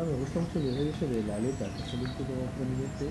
gusta mucho el detalle ese de la aleta, que es el último prominente.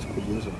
Es curioso.